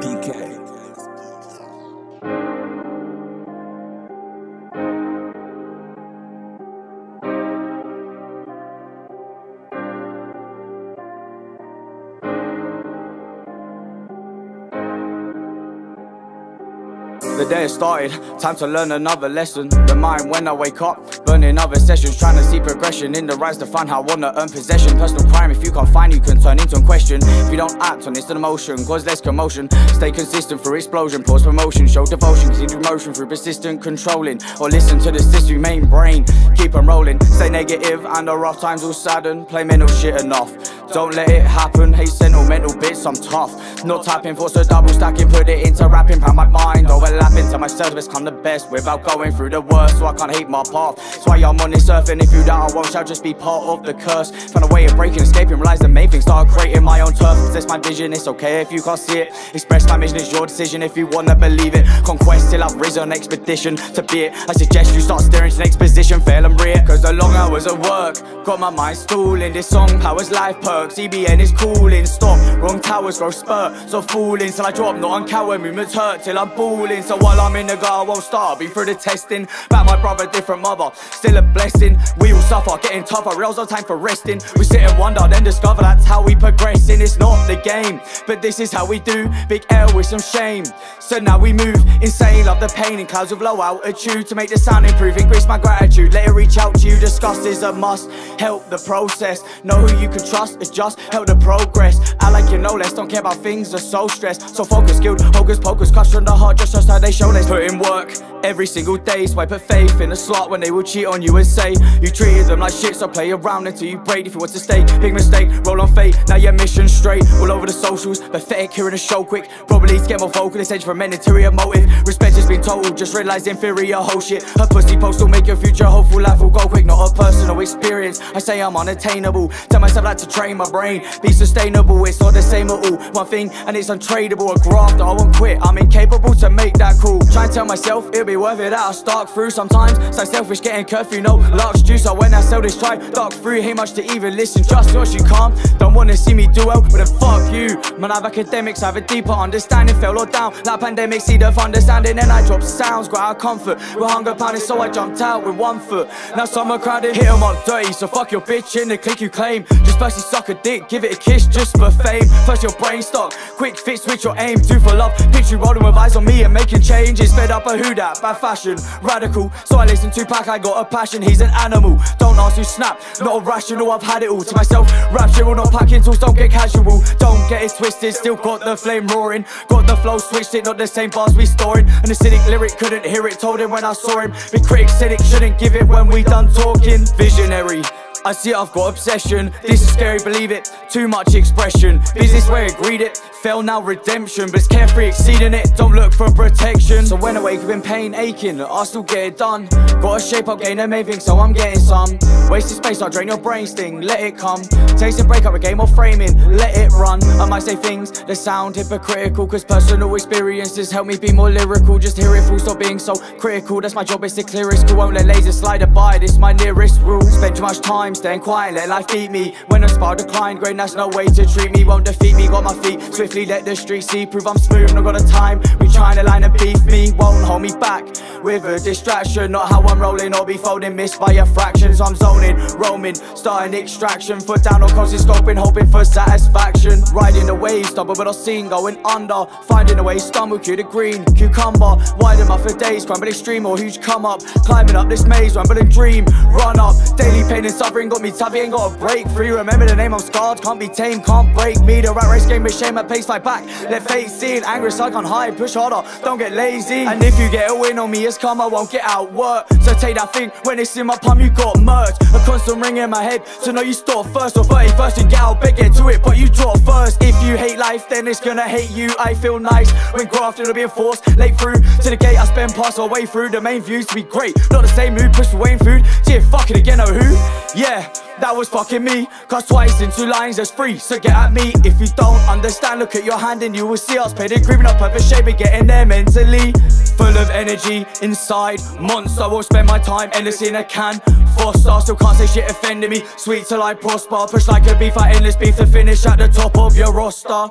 PK. The day has started, time to learn another lesson. The mind when I wake up, burning other sessions, trying to see progression in the rise to find how I wanna earn possession. Personal crime, if you can't find, you can turn into a question. If you don't act on instant emotion, cause less commotion. Stay consistent for explosion, pause promotion, show devotion, continue motion through persistent controlling. Or listen to the system, main brain, keep on rolling. Stay negative and the rough times will sadden. Play mental shit enough. Don't let it happen. Hate sentimental bits, I'm tough. Not tapping, force a double stacking, put it into rapping, pound my mind. Overlapping to myself, come the best without going through the worst. So I can't hate my path. That's why I'm on this earth, and if you doubt, I won't shall just be part of the curse. Find a way of breaking, escaping, realize the main thing. Start creating my own turf. Possess my vision, it's okay if you can't see it. Express my mission, it's your decision if you wanna believe it. Conquest till I've risen, expedition to be it. I suggest you start steering to next position, fail and rear. Cause the long hours of work got my mind stooling. This song powers life perks, EBN is cooling. Stop, wrong towers grow spurt. So fooling till I drop, not on cower, movements hurt till I'm balling. So while I'm in the gut, I won't start. Been through the testing, back my brother, different mother. Still a blessing, we all suffer, getting tougher. Rails no time for resting. We sit and wonder, then discover that's how we progressing. It's not the game, but this is how we do. Big L with some shame. So now we move insane, love the pain in clouds of low altitude to make the sound improve. Increase my gratitude, let it reach out to you. Discuss is a must. Help the process. Know who you can trust. It's just help the progress. I like you know less. Don't care about things are so stressed. So focus, skilled, hocus pocus, from the heart. Just just how they show. Let's put in work every single day. Swipe put faith in a slot when they will cheat on you and say you treated them like shit. So play around until you break. If you want to stay, big mistake. Roll on fate. Now your mission straight. All over the socials. Pathetic hearing the show quick. Probably to get more vocal. This edge from an interior motive. Respect has been total. Just realize inferior whole shit. Her pussy post will make your future hopeful. Life will go quick. Not a personal experience. I say I'm unattainable. Tell myself like to train my brain. Be sustainable. It's not the same at all. One thing and it's untradeable. A graft. I won't quit. I'm incapable to make that call. Try and tell myself it'll be worth it. I'll start through. Sometimes so selfish getting curfew. No large juice. So when I sell this try, dark through. Ain't much to even listen. Trust yours, you calm. Don't wanna see me do well. But then fuck you. Man, I have academics. I have a deeper understanding. Fell or down. Like pandemic. See the understanding. Then I drop sounds. Out comfort. With hunger pounding. So I jumped out with one foot. Now summer crowded. Hit 'em up dirty. So fuck your bitch in the click you claim. Just firstly suck a dick. Give it a kiss just for fame. First your brain stock. Quick fix. Switch your aim. Do for love. Picture rolling with eyes on me and making changes. Fed up a who that. Bad fashion. Radical. So I listen to Pac. I got a passion. He's an animal. Don't ask who snap. Not irrational. I've had it all to myself. Rap shit will not packing tools. Don't get casual. Don't get it twisted. Still got the flame roaring. Got the flow switched it. Not the same bars we storing. The cynic lyric couldn't hear it. Told him when I saw him. Big critic said it shouldn't give it when we done talking. Visionary. I see it, I've got obsession. This is scary, believe it. Too much expression. Business where it greed it. Fell now redemption, but it's carefree exceeding it. Don't look for protection. So when I wake up in pain, aching, I still get it done. Gotta shape up, gain amazing, so I'm getting some. Wasted space, I drain your brain sting, let it come. Taste and break up a game of framing, let it run. I might say things that sound hypocritical, cause personal experiences help me be more lyrical. Just hear it full, stop being so critical. That's my job, it's the clearest. Cool, won't let laser slide by. This my nearest rule. Spend too much time staying quiet, let life beat me. When I spar decline, great, that's no way to treat me. Won't defeat me, got my feet swiftly, let the streets see. Prove I'm smooth, not got the time. We trying to line and beef me, won't hold me back. With a distraction, not how I'm rolling I'll be folding. Missed by a fraction, so I'm zoning, roaming, starting extraction. Foot down on coast, scoping, hoping for satisfaction. Riding the waves, stumble but I've seen going under. Finding a way, stumble, cue the green, cucumber. Widen my for days, crumbling stream or huge come up. Climbing up this maze, rambling dream, run up. Daily pain and suffering got me tough, ain't got a break free. Remember the name, I'm scarred, can't be tamed, can't break me. The rat race game with shame, at pace, fight back. Let fate see it, angry, so I can't hide, push harder, don't get lazy. And if you get a win on me, come, I won't get out work. So take that thing, when it's in my palm, you got merged. A constant ring in my head, so know you start first or 31st and get out big, get to it, but you drop first. If you hate life, then it's gonna hate you. I feel nice when grafted or being forced. Late through to the gate, I spend past our way through. The main views to be great, not the same mood, push for Wayne food. See it fucking again, oh who? Yeah, that was fucking me. Cause twice in two lines, there's three. So get at me if you don't understand. Look at your hand and you will see us pedigree, not perfect shape, but getting there mentally. Full of energy inside, monster. Will spend my time endless in a can. Foster, still can't say shit offending me. Sweet till I prosper. Push like a beef, I endless beef to finish at the top of your roster.